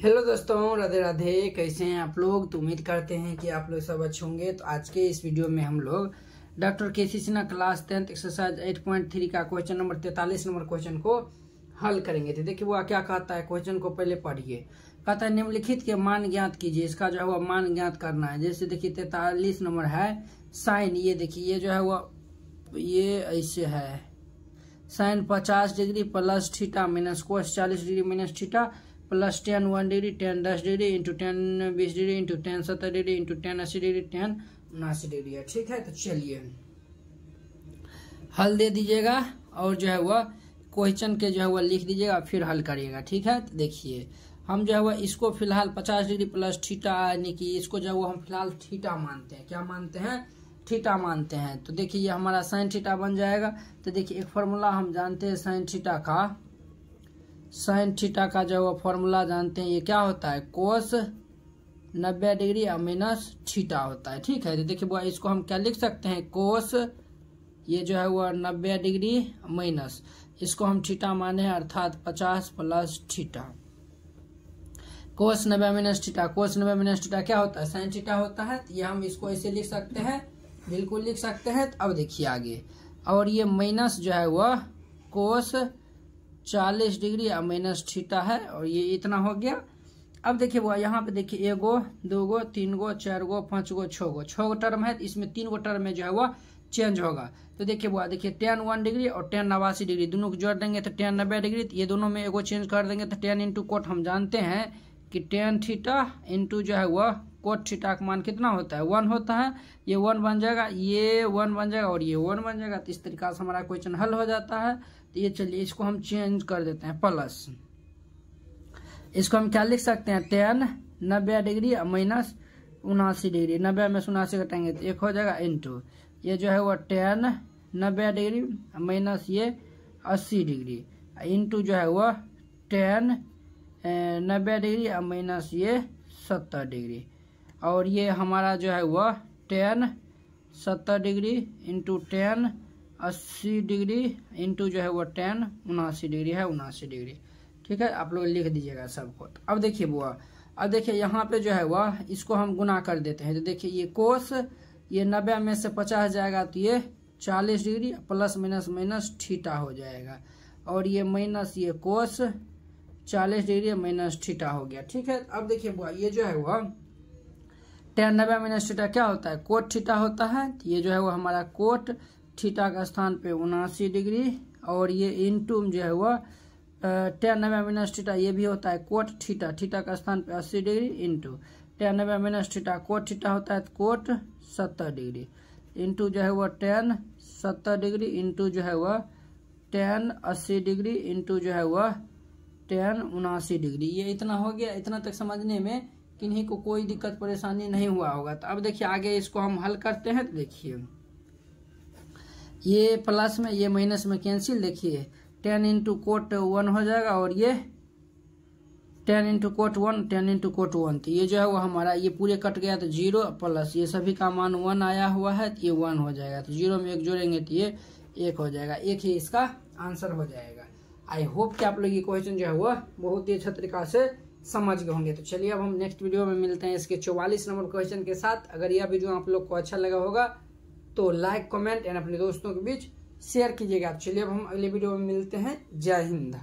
Hello दोस्तों, राधे राधे, कैसे हैं आप लोग? तो उम्मीद करते हैं कि आप लोग सब अच्छे होंगे। तो आज के इस वीडियो में हम लोग doctor K C Sinha class tenth exercise 8.3 का क्वेश्चन नंबर 43 नंबर क्वेश्चन को हल करेंगे। तो देखिए, वो क्या कहता है? क्वेश्चन को पहले पढ़िए। कहता है, निम्नलिखित के मान ज्ञात कीजिए। इसका जो है वो मान ज्ञात करना है। जैसे देखिए, तैतालीस नंबर है, साइन। ये देखिए, ये जो है वो, ये ऐसे है। साइन पचास degree plus theta minus cos चालीस degree minus theta. Plus tan, one degree tan, दस डिग्री इंटू टेन, बीस डिग्री इंटू टेन, सत्तर डिग्री इंटू टेन, अस्सी डिग्री टेन, उनासी डिग्री है। ठीक है? तो चलिए। हल दे दीजिएगा और जो है वह क्वेश्चन के जो है वह लिख दीजिएगा, फिर हल करिएगा। ठीक है? तो देखिए, हम जो है वह इसको फ़िलहाल पचास डिग्री प्लस ठीटा यानी कि इसको जो है वो हम फ़िलहाल ठीटा मानते हैं। क्या मानते हैं? थीटा मानते हैं। तो देखिए, ये हमारा साइन थीटा बन जाएगा। तो देखिए, एक फॉर्मूला हम जानते हैं साइन थीटा का। साइन थीटा का जो वो फॉर्मूला जानते हैं, ये क्या होता है? कोस नब्बे डिग्री और माइनस थीटा होता है। ठीक है तो देखिए वो इसको हम क्या लिख सकते हैं? कोस ये जो है वो नब्बे डिग्री माइनस इसको हम थीटा माने हैं, अर्थात पचास प्लस थीटा कोस नब्बे माइनस थीटा कोस नब्बे माइनस थीटा क्या होता है? साइन थीटा होता है तो ये हम इसको ऐसे लिख सकते हैं। बिल्कुल लिख सकते हैं तो अब देखिए आगे। और ये माइनस जो है वह कोस चालीस डिग्री और माइनस थीटा है और ये इतना हो गया। अब देखिए वो यहाँ पे देखिए गो, दो गो, तीन गो, चार गो, पाँच गो छो गो। छो गो टर्म है, इसमें तीन गो टर्म में जो है वो चेंज होगा। तो देखिए वो देखिए टेन वन डिग्री और टेन नवासी डिग्री दोनों को जोड़ देंगे तो टेन नब्बे डिग्री ये दोनों में एगो चेंज कर देंगे तो टेन इंटू कोट हम जानते हैं कि टेन थीटा इंटू जो है वह कोट थीटा का मान कितना होता है? वन होता है। ये वन बन जाएगा, ये वन बन जाएगा और ये वन बन जाएगा। तो इस तरीका से हमारा क्वेश्चन हल हो जाता है। तो ये चलिए इसको हम चेंज कर देते हैं प्लस इसको हम क्या लिख सकते हैं? टेन नब्बे डिग्री माइनस उनासी डिग्री। नब्बे में से उनासी घटाएँगे तो एक हो जाएगा इंटू ये जो है वो टेन नब्बे डिग्री माइनस ये अस्सी डिग्री। इंटू जो है वह टेन नब्बे डिग्री और माइनस ये सत्तर डिग्री। और ये हमारा जो है वह टेन सत्तर डिग्री इंटू टेन अस्सी डिग्री इंटू जो है वो टेन उनासी डिग्री है, उनासी डिग्री। ठीक है? आप लोग लिख दीजिएगा सबको। अब देखिए बुआ, अब देखिए यहाँ पे जो है वह इसको हम गुना कर देते हैं। तो देखिए ये कोस ये नब्बे में से पचास जाएगा तो ये चालीस degree plus minus minus theta हो जाएगा। और ये माइनस ये कोस चालीस डिग्री माइनस ठीटा हो गया, ठीक है? अब देखिए, बुआ, ये जो है वह टेन नब्बे माइनस थीटा क्या होता है? कोट थीटा होता है तो ये जो है वो हमारा कोट थीटा का स्थान पे उनासी डिग्री, और ये इंटू जो है वह टेन नब्बे माइनस थीटा ये भी होता है कोट थीटा थीटा का स्थान पे अस्सी डिग्री इंटू टेन नब्बे माइनस थीटा कोट थीटा होता है कोट सत्तर डिग्री. इंटू जो है वह टेन सत्तर डिग्री इंटू जो है वह टेन अस्सी डिग्री इंटू जो है वह टेन उनासी डिग्री। ये इतना हो गया, इतना तक समझने में किन्हीं को कोई दिक्कत, परेशानी नहीं हुआ होगा। तो अब देखिए, आगे इसको हम हल करते हैं तो देखिए। ये प्लस में, ये माइनस में कैंसिल, देखिए। टेन इंटू कोट वन हो जाएगा, और ये tan into cot one, tan into cot one. तो ये जो है वो हमारा, ये पूरे कट गया तो ज़ीरो प्लस, ये सभी का मान वन आया हुआ है तो ये वन हो जाएगा। तो ज़ीरो में एक जोड़ेंगे तो ये एक हो जाएगा। एक ही इसका आंसर हो जाएगा। आई होप कि आप लोग ये क्वेश्चन जो है वह बहुत ही अच्छा तरीका से समझ गए होंगे। तो चलिए अब हम नेक्स्ट वीडियो में मिलते हैं इसके चौवालीस नंबर क्वेश्चन के साथ। अगर यह वीडियो आप लोग को अच्छा लगा होगा तो लाइक कमेंट एंड अपने दोस्तों के बीच शेयर कीजिएगा। चलिए अब हम अगले वीडियो में मिलते हैं। जय हिंद।